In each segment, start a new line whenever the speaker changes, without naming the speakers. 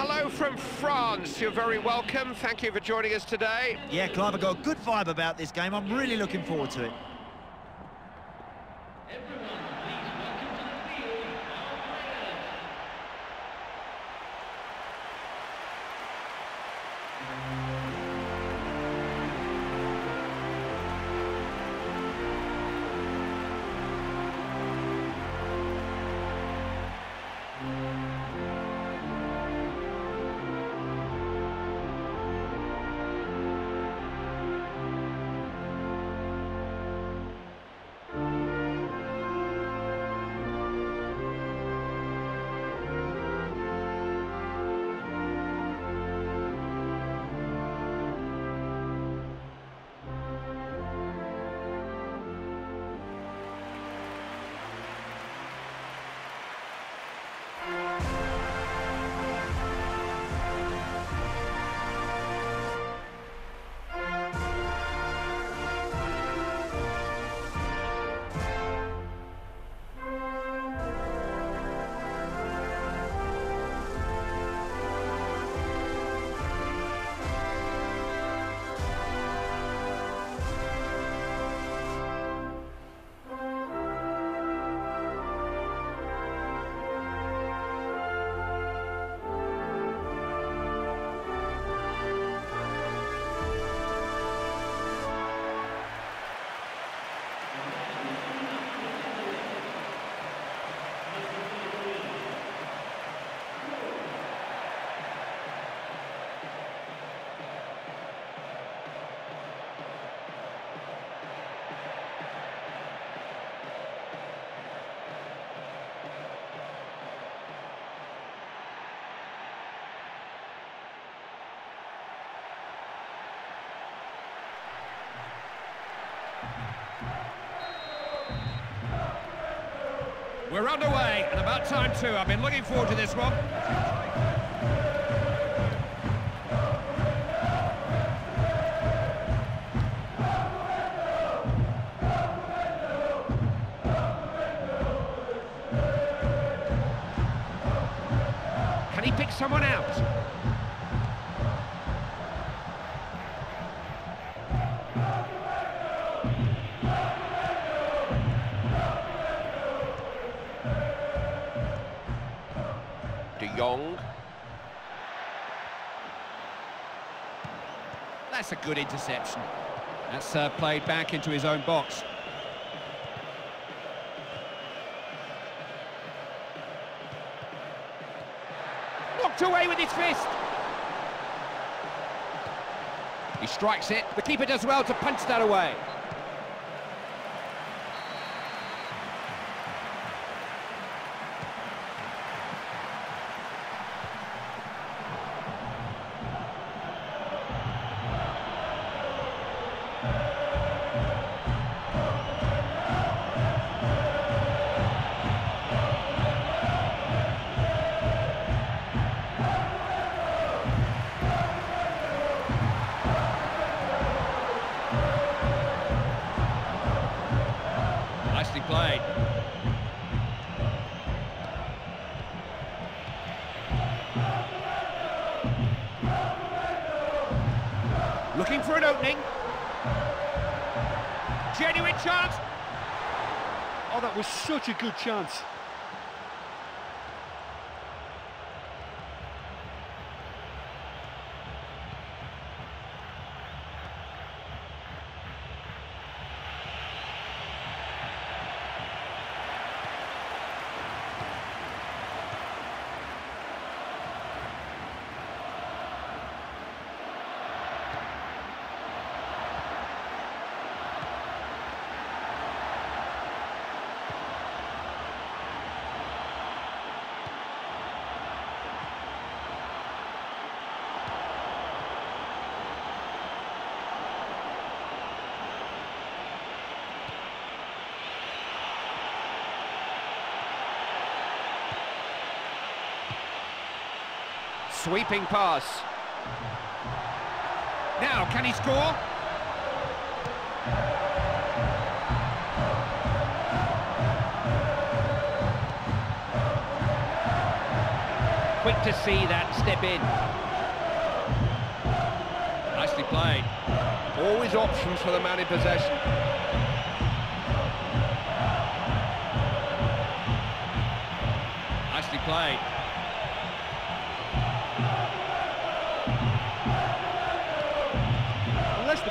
Hello from France. You're very welcome. Thank you for joining us today.
Yeah, Clive, I've got a good vibe about this game. I'm really looking forward to it.
We're underway, and about time too. I've been looking forward to this one. Good interception. That's uh, played back into his own box. Knocked away with his fist. He strikes it. The keeper does well to punch that away.
Such a good chance.
Sweeping pass.
Now, can he score?
quick to see that step in. Nicely played.
Always options for the man in possession.
Nicely played.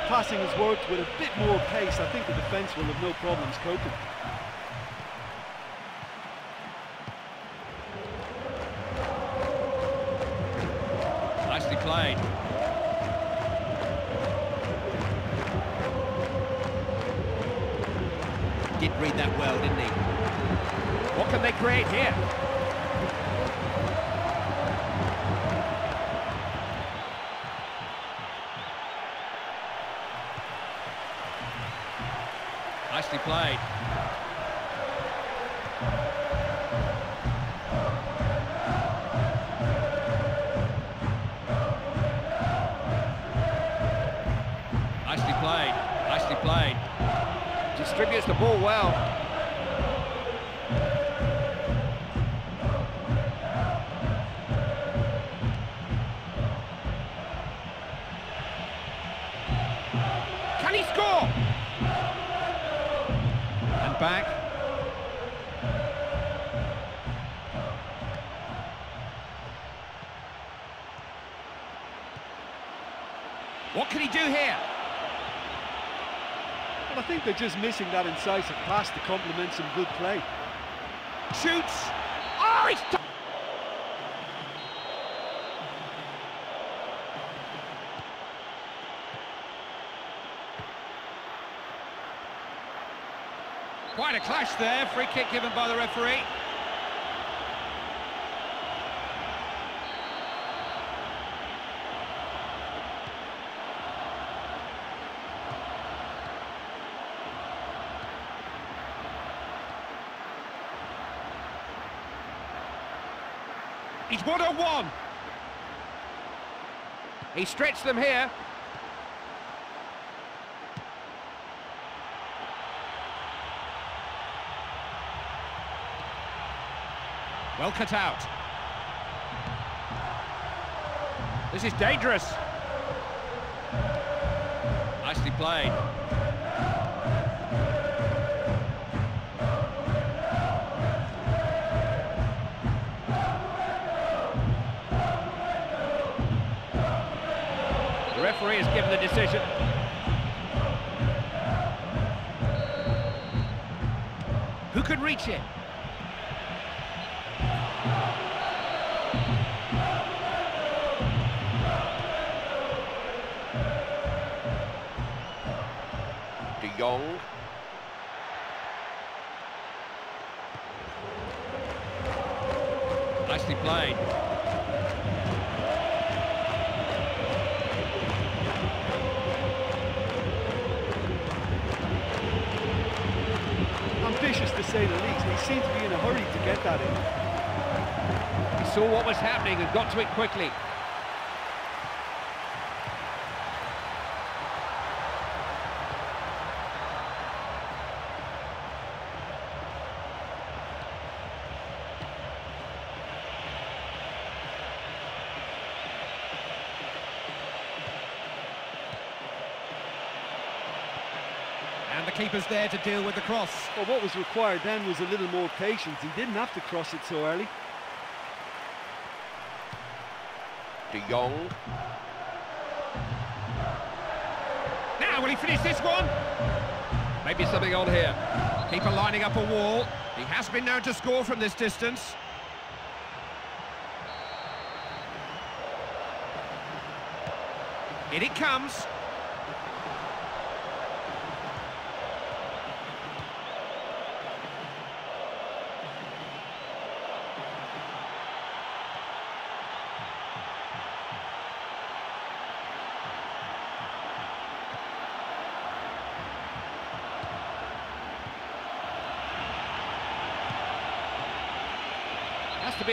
Passing has worked with a bit more pace, I think the defence will have no problems coping.
Nicely played.
Distributes the ball well.
They're just missing that incisive pass to complement some good play.
Shoots. Oh, t-
Quite a clash there. Free kick given by the referee.
He's one on one. He stretched them here.
Well cut out.
This is dangerous.
Nicely played.
The decision. Who can reach it? It quickly.
And the keeper's there to deal with the cross.
Well, what was required then was a little more patience. He didn't have to cross it so early.
De Jong.
Now, will he finish this one?
Maybe something on here.
Keeper lining up a wall. He has been known to score from this distance. In it comes.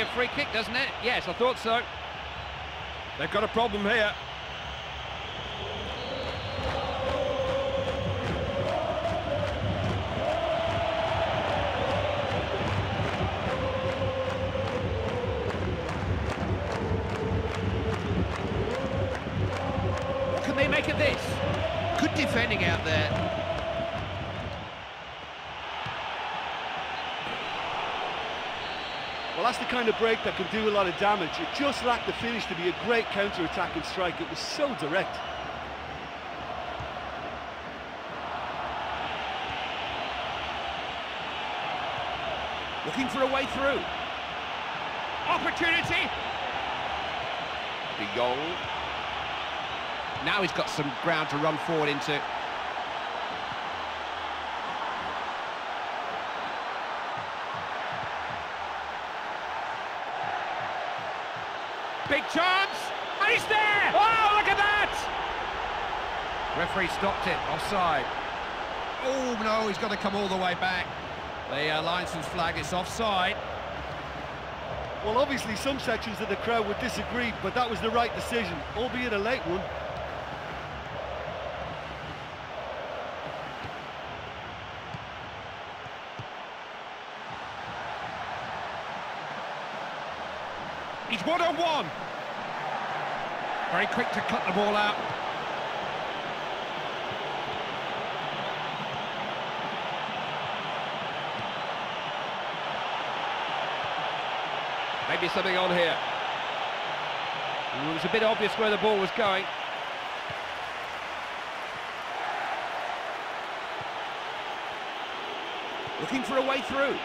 a free kick, doesn't it? Yes, I thought so.
They've got a problem here. What can they make of this?
Good defending out there.
That's the kind of break that can do a lot of damage. It just lacked the finish to be a great counter-attacking strike. It was so direct.
Looking for a way through. Opportunity.
De Jong. Now he's got some ground to run forward into.
Big chance. And he's there. Oh, look at that.
Referee stopped it, offside.
Oh, no, he's got to come all the way back. The uh, linesman's flag is offside.
Well, obviously some sections of the crowd would disagree, but that was the right decision, albeit a late one.
He's one-on-one. Very quick to cut the ball out.
Maybe something on here.
It was a bit obvious where the ball was going. Looking for a way through.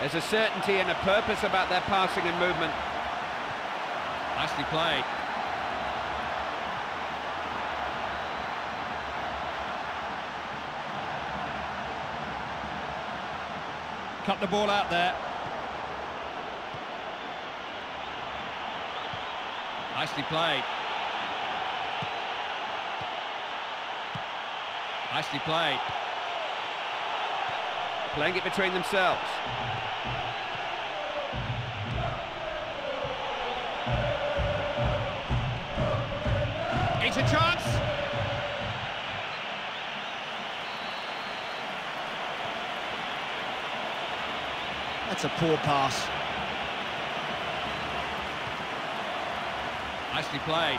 There's a certainty and a purpose about their passing and movement. Nicely played. Cut the ball out there. Nicely played. Nicely played. Playing it between themselves. It's a chance.
That's a poor pass.
Nicely played.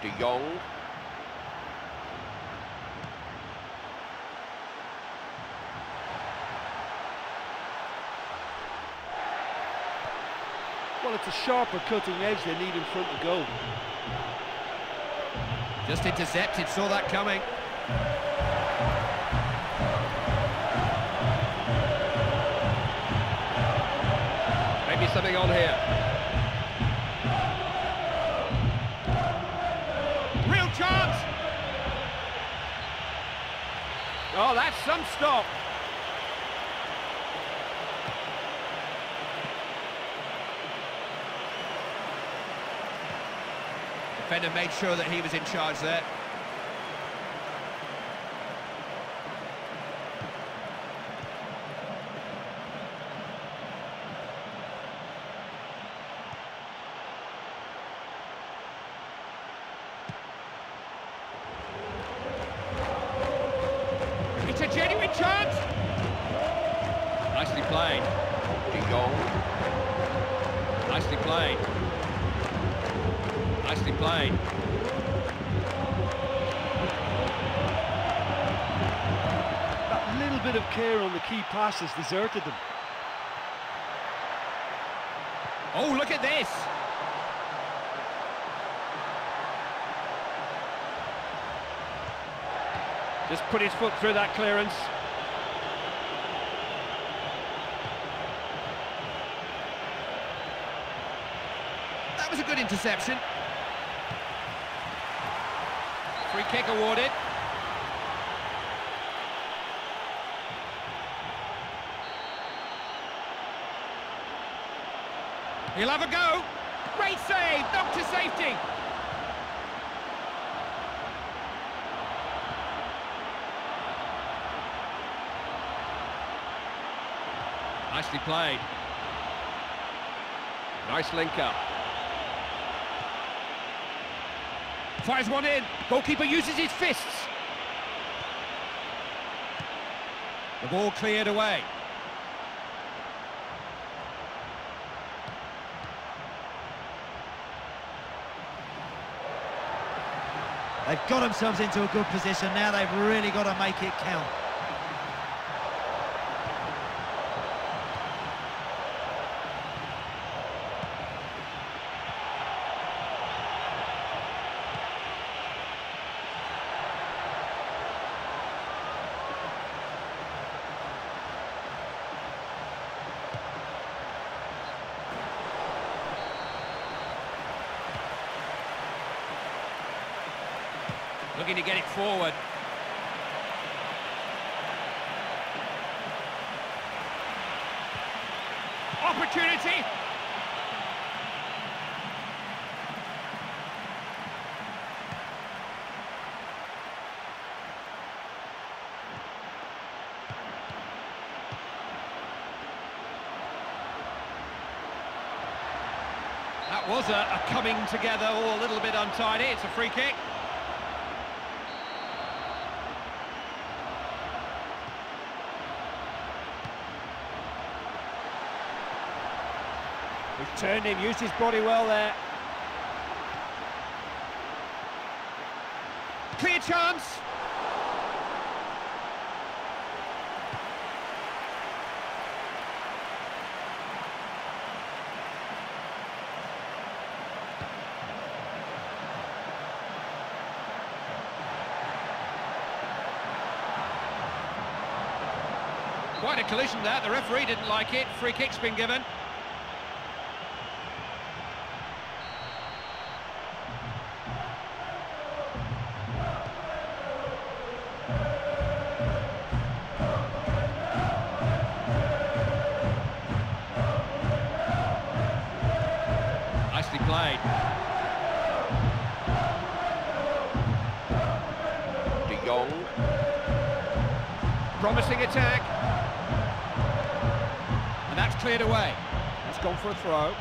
De Jong.
Well, it's a sharper cutting edge they need in front of goal.
Just intercepted, saw that coming.
Maybe something on here.
Real chance! Oh, that's some stop. Defender made sure that he was in charge there. It's a genuine chance. Nicely played.
De Jong.
Nicely played. Nicely played.
That little bit of care on the key pass has deserted them.
Oh, look at this. Just put his foot through that clearance. That was a good interception. Free kick awarded. He'll have a go. Great save, knocked to safety. Nicely played.
Nice link up.
Fires one in. Goalkeeper uses his fists. The ball cleared away.
They've got themselves into a good position. Now they've really got to make it count.
Looking to get it forward. Opportunity. That was a, a coming together, all a little bit untidy. It's a free kick. Turned him, used his body well there. Clear chance. Quite a collision there. The referee didn't like it. Free kick's been given. Attack. And that's cleared away. It's gone for a throw.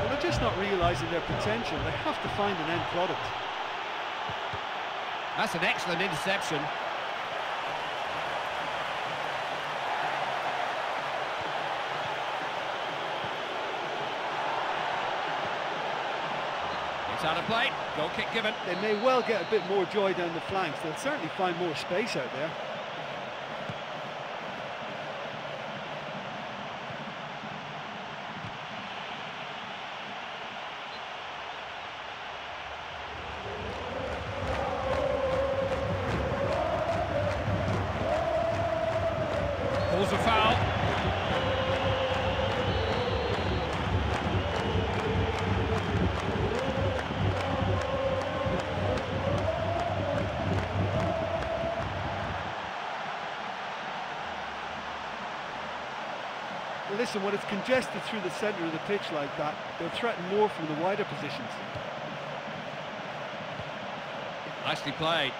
Well, they're just not realising their potential. They have to find an end product.
That's an excellent interception. It's out of play. Goal kick given.
They may well get a bit more joy down the flanks. They'll certainly find more space out there. Listen, when it's congested through the centre of the pitch like that, they'll threaten more from the wider positions.
Nicely played.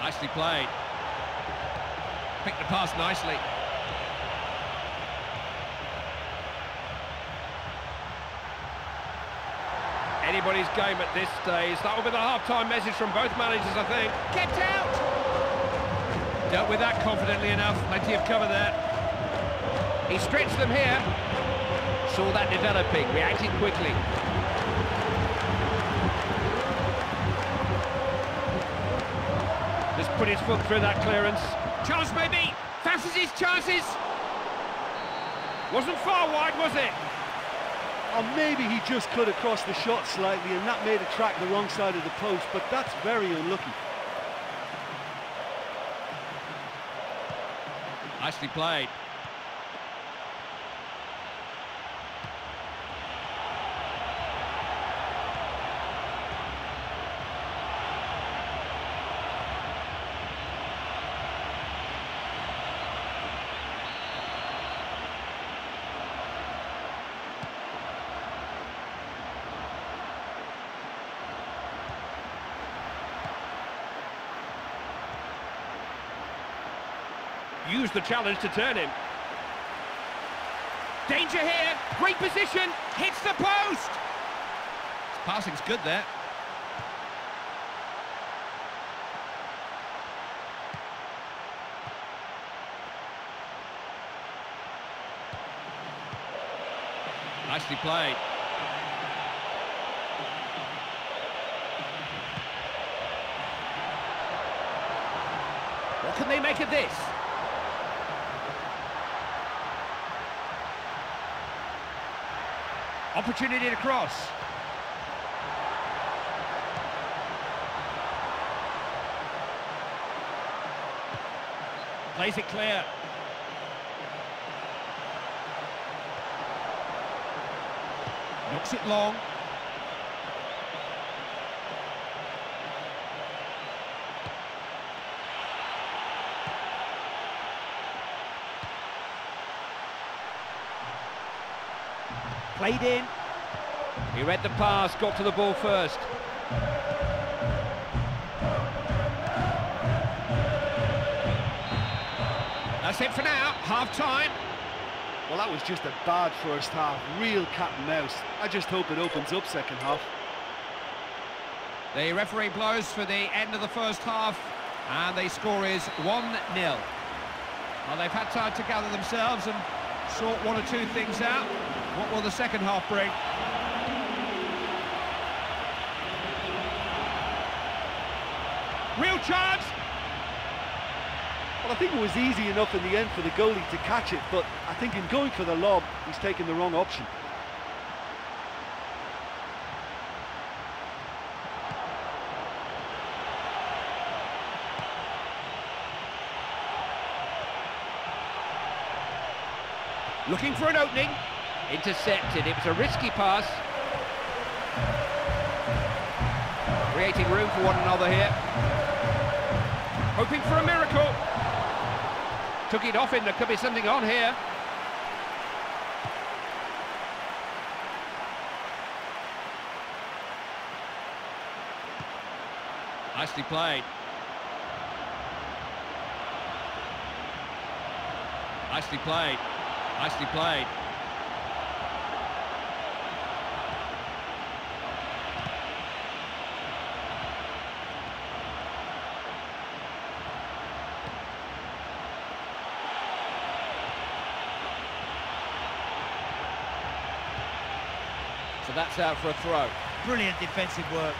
Nicely played. Picked the pass nicely.
Anybody's game at this stage. That will be the half-time message from both managers, I think.
Kept out! Dealt with that confidently enough. Plenty of cover there. He stretched them here. Saw that developing, reacted quickly.
Just put his foot through that clearance.
Chance maybe. Fancies his chances.
Wasn't far wide, was it?
Or maybe he just cut across the shot slightly and that made it track the wrong side of the post, but that's very unlucky.
Nicely played. The challenge to turn him. Danger here, great position, hits the post! His passing's good there. Nicely played. What can they make of this? Opportunity to cross. Plays it clear. Knocks it long. Played in. He read the pass, got to the ball first. That's it for now, half-time.
Well, that was just a bad first half, real cat and mouse. I just hope it opens up second half.
The referee blows for the end of the first half, and the score is 1-0. Well, they've had time to gather themselves and sort one or two things out. What will the second half bring? Real chance!
Well, I think it was easy enough in the end for the goalie to catch it, but I think in going for the lob, he's taken the wrong option.
Looking for an opening. Intercepted. It was a risky pass. Creating room for one another here. Hoping for a miracle. Took it off him. There could be something on here. Nicely played. Nicely played. Nicely played. That's out for a throw.
Brilliant defensive work.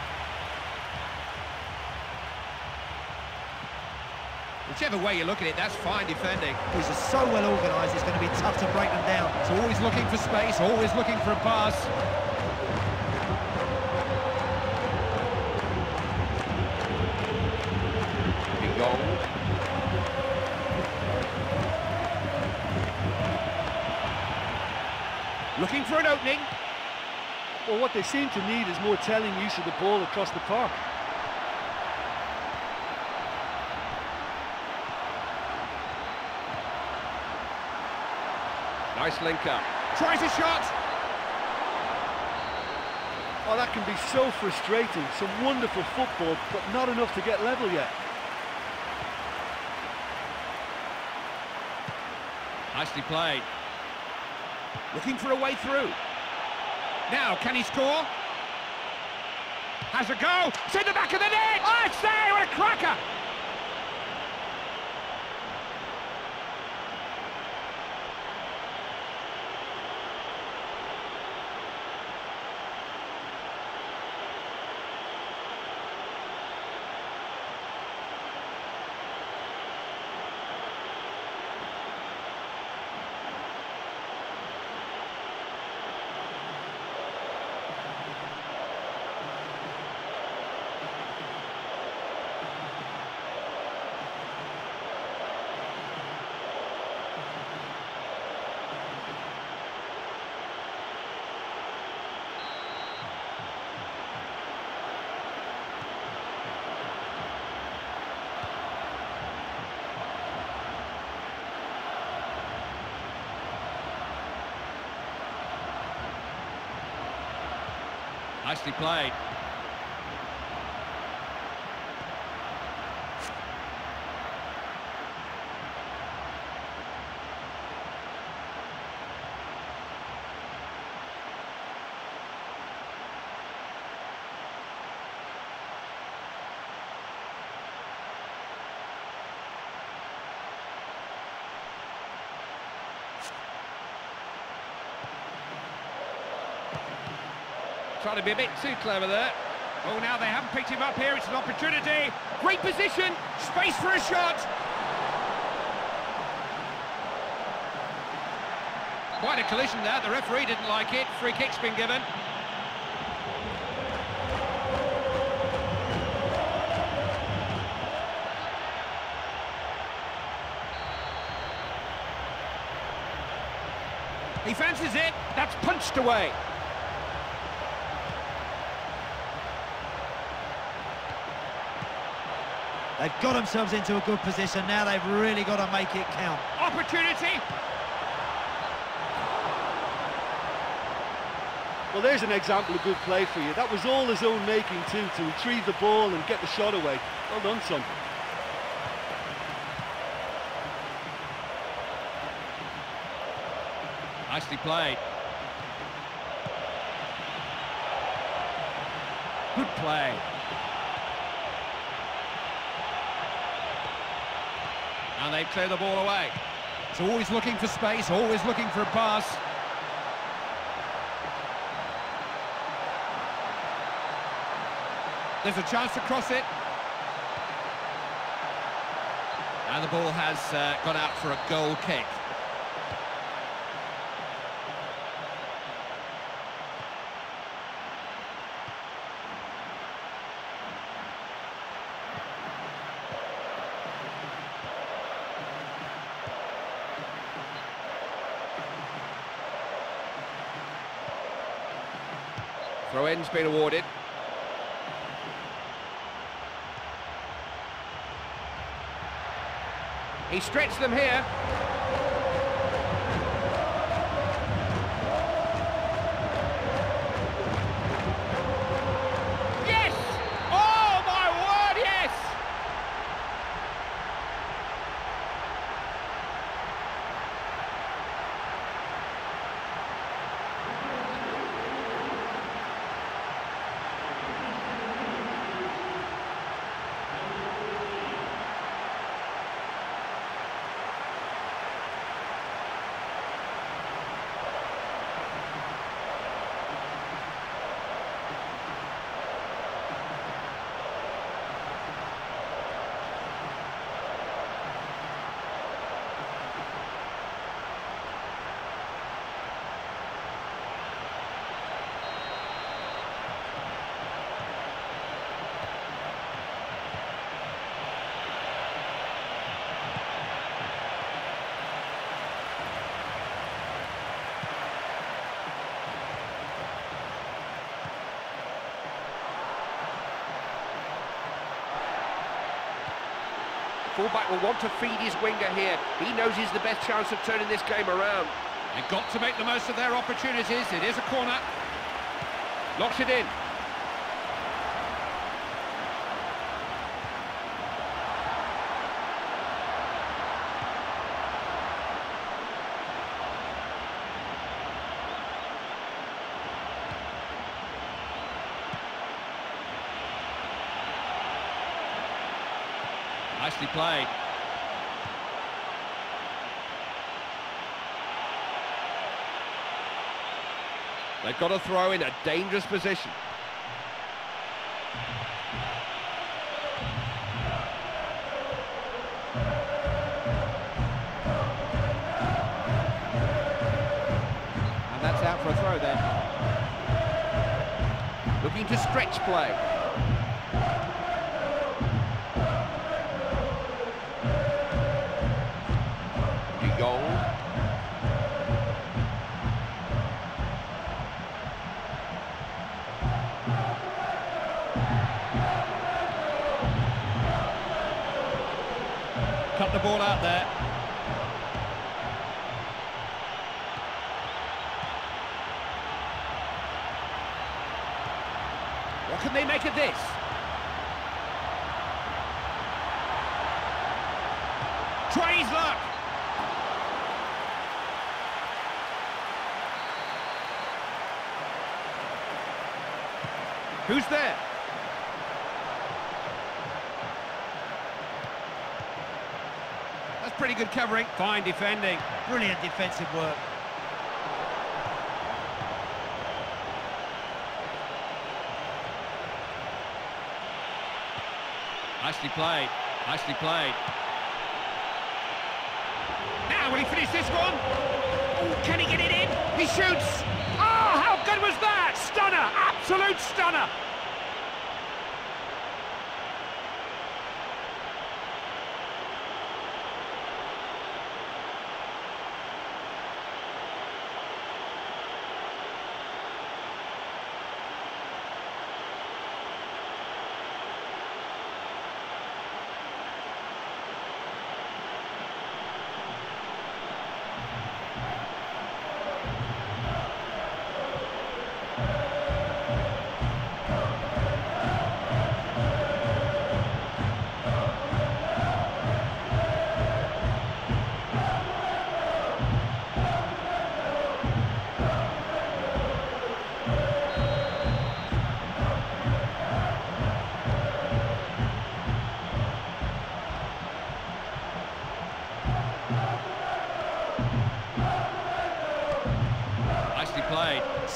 Whichever way you look at it, that's fine defending.
He's just so well organised, it's going to be tough to break them down.
It's always looking for space, always looking for a pass. Looking for an opening.
Well, what they seem to need is more telling use of the ball across the park.
Nice link up. Tries a shot.
Oh, that can be so frustrating. Some wonderful football, but not enough to get level yet.
Nicely played. Looking for a way through. Now, can he score? Has a go. It's in the back of the net. It's there. What a cracker. Nicely played.
Trying to be a bit too clever there.
Oh, now they haven't picked him up here. It's an opportunity. Great position. Space for a shot. Quite a collision there. The referee didn't like it. Free kick's been given. He fancies it. That's punched away.
They've got themselves into a good position. Now they've really got to make it count.
Opportunity.
Well, there's an example of good play for you. That was all his own making too, to retrieve the ball and get the shot away. Well done, son.
Nicely played. Good play. And they clear the ball away. It's always looking for space, always looking for a pass. There's a chance to cross it. And the ball has uh, gone out for a goal kick.
Throw-in's been awarded. He stretched them here.
Yes! Oh, my word, yes!
Fullback will want to feed his winger here. He knows he's the best chance of turning this game around.
They've got to make the most of their opportunities. It is a corner.
Locks it in.
Nicely played.
They've got to throw in a dangerous position.
And that's out for a throw then.
Looking to stretch play. Jong.
Cut the ball out there. What can they make of this? Who's there? That's pretty good covering. Fine defending.
Brilliant defensive work.
Nicely played. Nicely played.
Now, will he finish this one? Ooh, can he get it in? He shoots! Absolute stunner!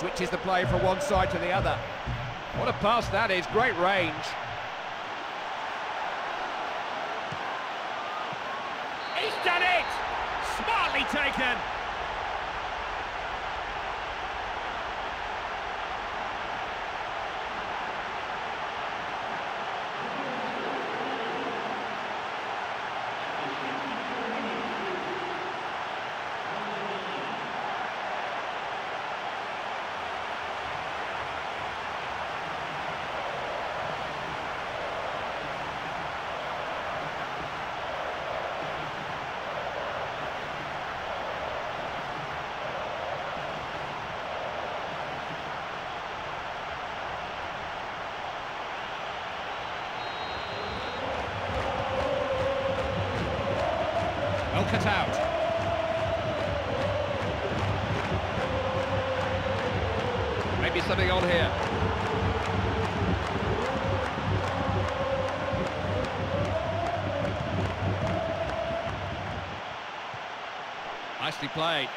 Switches the play from one side to the other. What a pass that is, great range.
He's done it! Smartly taken! Well cut out.
Maybe something on here. Nicely played.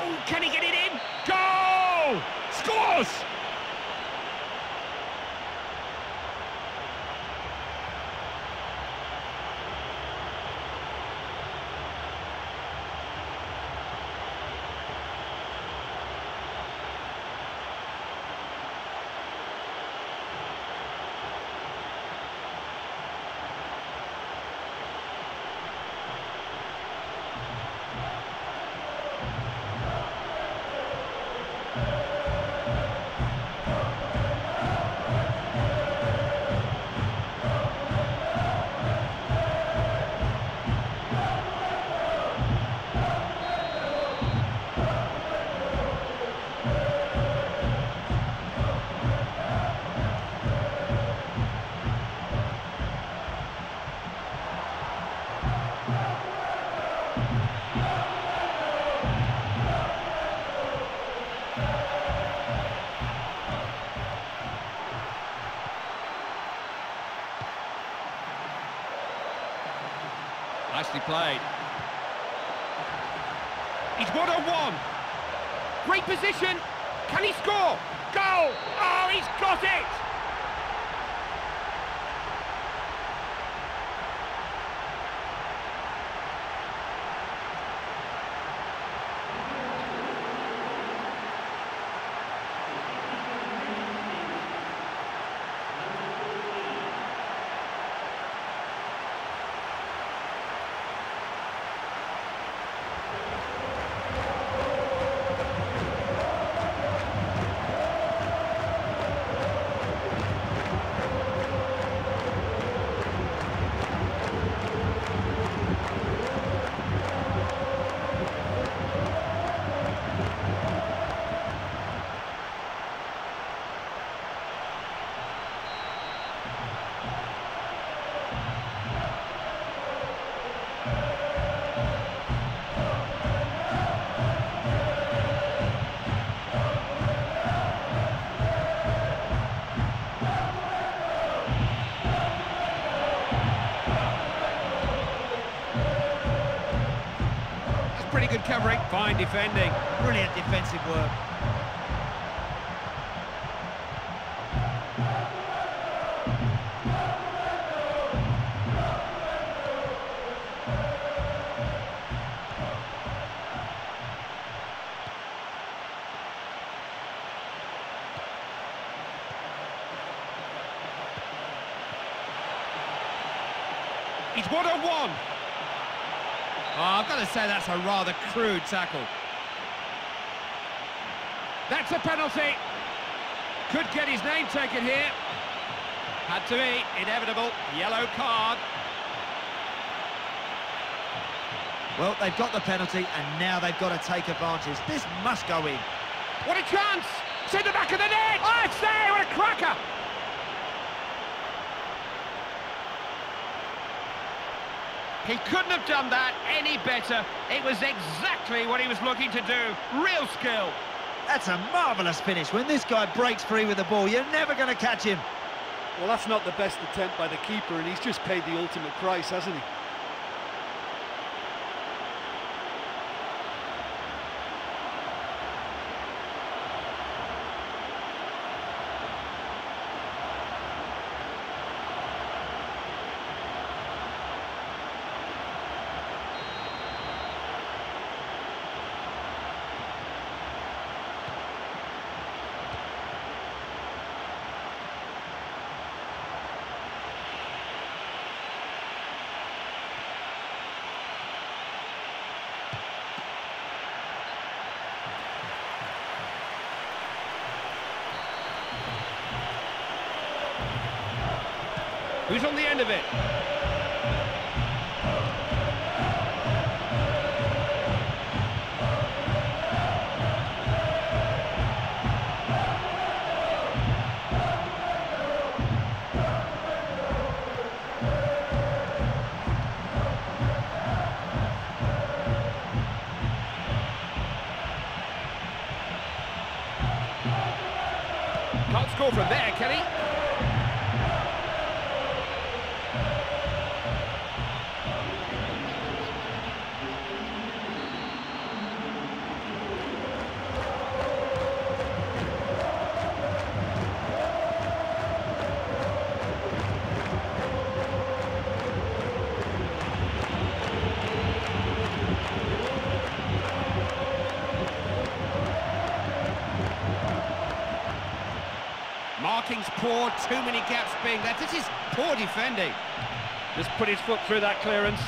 Oh, can he get it in? Goal! Scores!
Played.
He's one on one. Great position.
Defending.
Brilliant defensive work.
He's one on one. Oh, I've got to say that's a rather crude tackle. That's a penalty. Could get his name taken here. Had to be, inevitable, yellow card.
Well, they've got the penalty, and now they've got to take advantage. This must go in.
What a chance! It's in the back of the net! Oh, I say, what a cracker! He couldn't have done that any better. It was exactly what he was looking to do. Real skill.
That's a marvellous finish. When this guy breaks free with the ball, you're never going to catch him.
Well, that's not the best attempt by the keeper, and he's just paid the ultimate price, hasn't he?
On the end of it? Can't score from there, can? Too many gaps being left. This is poor defending.
Just put his foot through that clearance.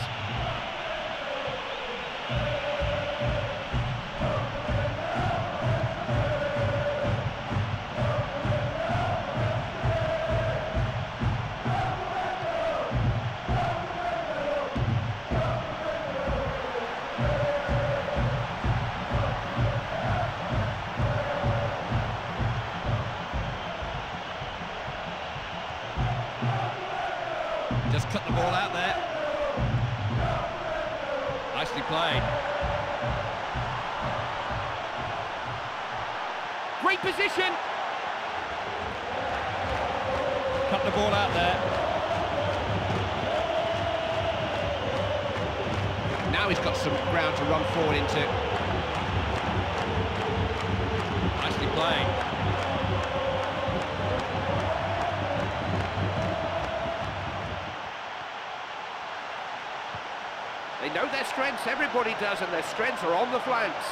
Everybody does, and their strengths are on the flanks.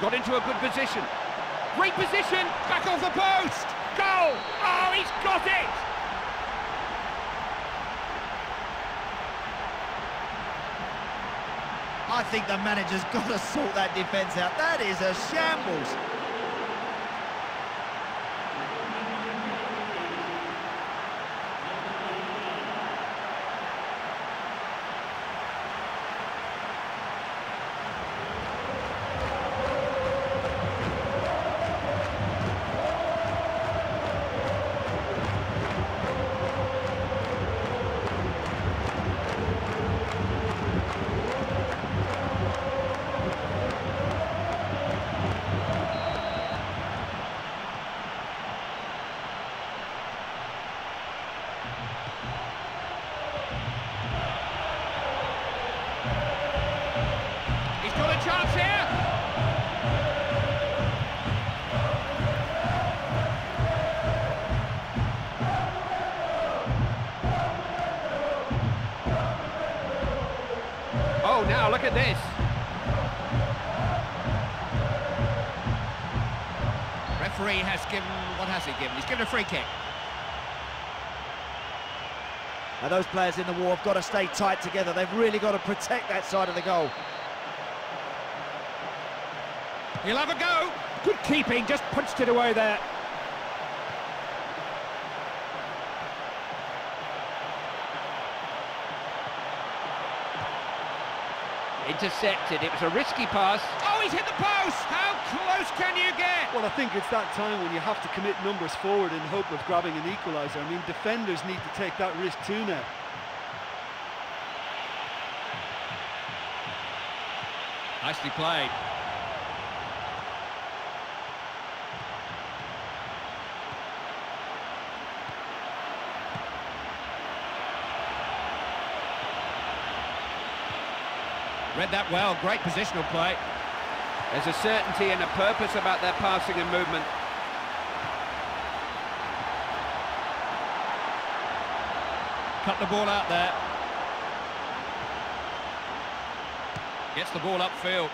Got into a good position. Great position, back off the post! Goal! Oh, he's got it!
I think the manager's got to sort that defence out. That is a shambles.
What has he given? He's given a free kick.
Now those players in the war have got to stay tight together. They've really got to protect that side of the goal.
He'll have a go.
Good keeping, just punched it away there. Intercepted, it was a risky pass.
Oh, he's hit the post! Close can you get?
Well, I think it's that time when you have to commit numbers forward in the hope of grabbing an equaliser. I mean, defenders need to take that risk too now.
Nicely played. Read that well, great positional play.
There's a certainty and a purpose about their passing and movement.
Cut the ball out there. Gets the ball upfield.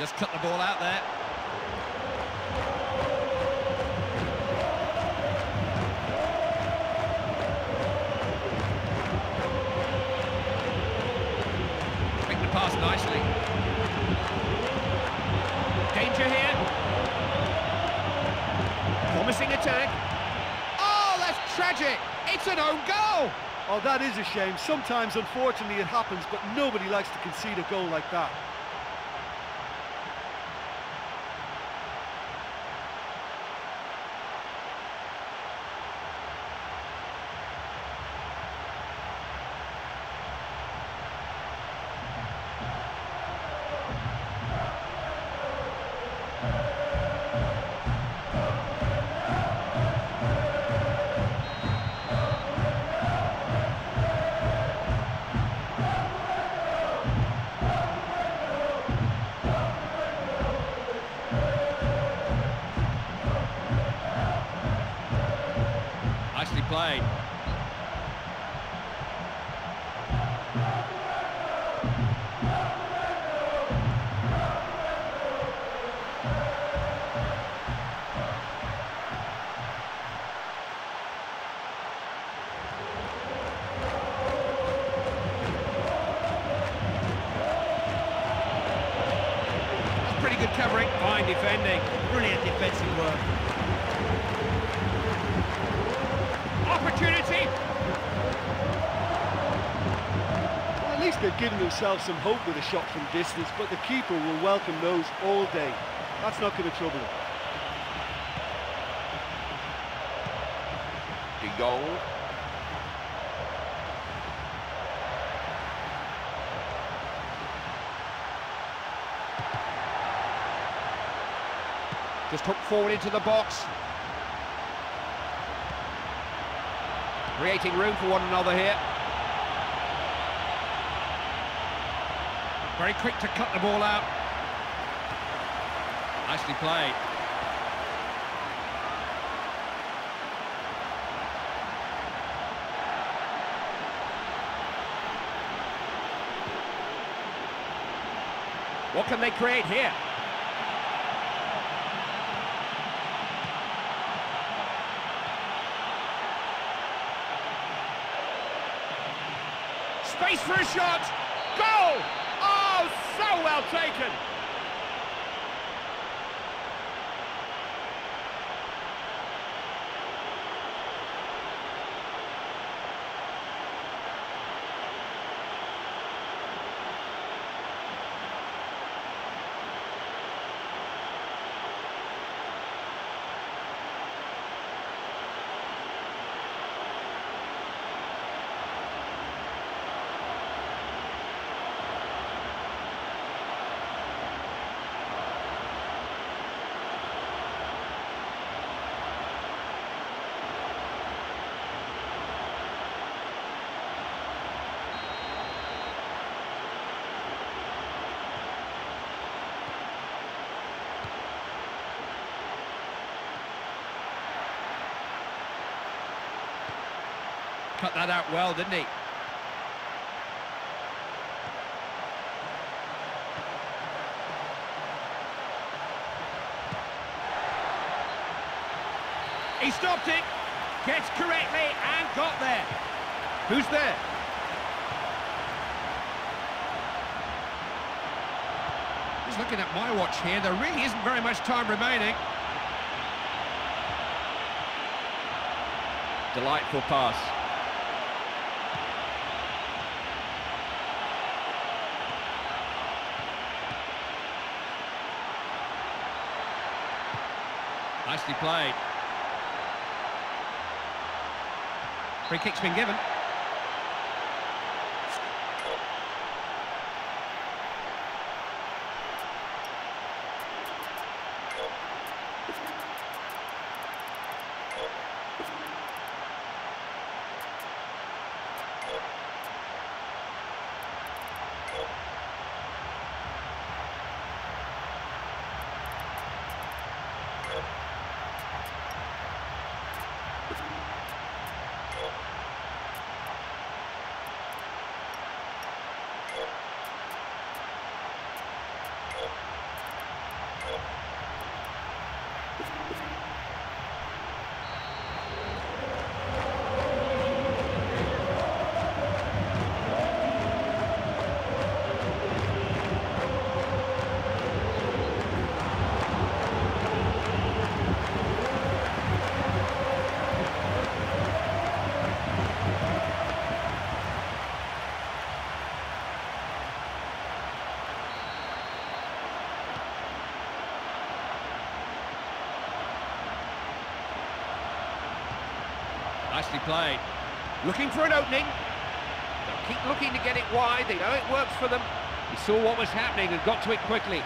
Just cut the ball out there. Nicely. Danger here. Promising attack. Oh, that's tragic. It's an own goal.
Oh, that is a shame. Sometimes, unfortunately, it happens, but nobody likes to concede a goal like that. Given themselves some hope with a shot from distance, but the keeper will welcome those all day. That's not going to trouble him.
The goal.
Just hooked forward into the box. Creating room for one another here. Very quick to cut the ball out. Nicely played. What can they create here? Space for a shot. Goal! Oh, so well taken.
Cut that out well, didn't he? He stopped it, gets correctly and got there. Who's there? Just looking at my watch here, there really isn't very much time remaining.
Delightful pass.
Nicely played. Free kick's been given. Nicely played.
Looking for an opening. They'll keep looking to get it wide. They know it works for them. He saw what was happening and got to it quickly.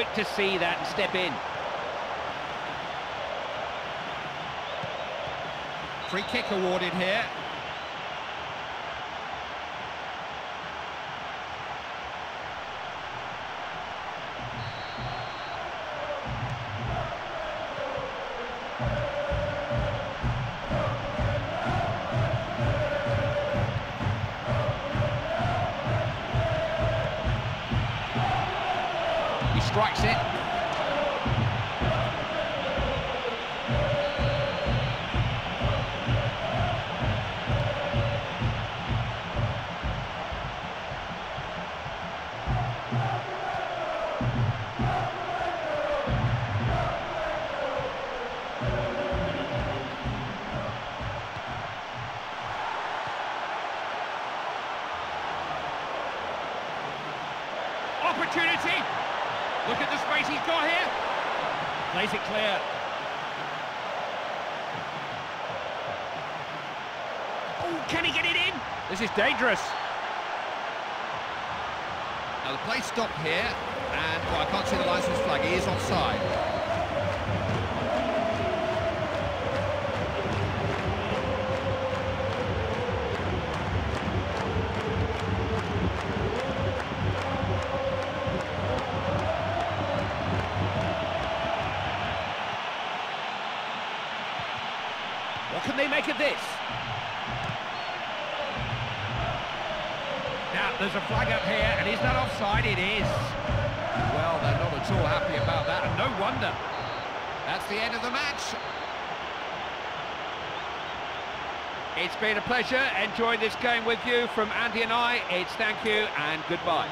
Quick to see that and step in.
Free kick awarded here. Strikes it.
Dangerous. It's been a pleasure enjoying this game with you from Andy and I. It's thank you and goodbye.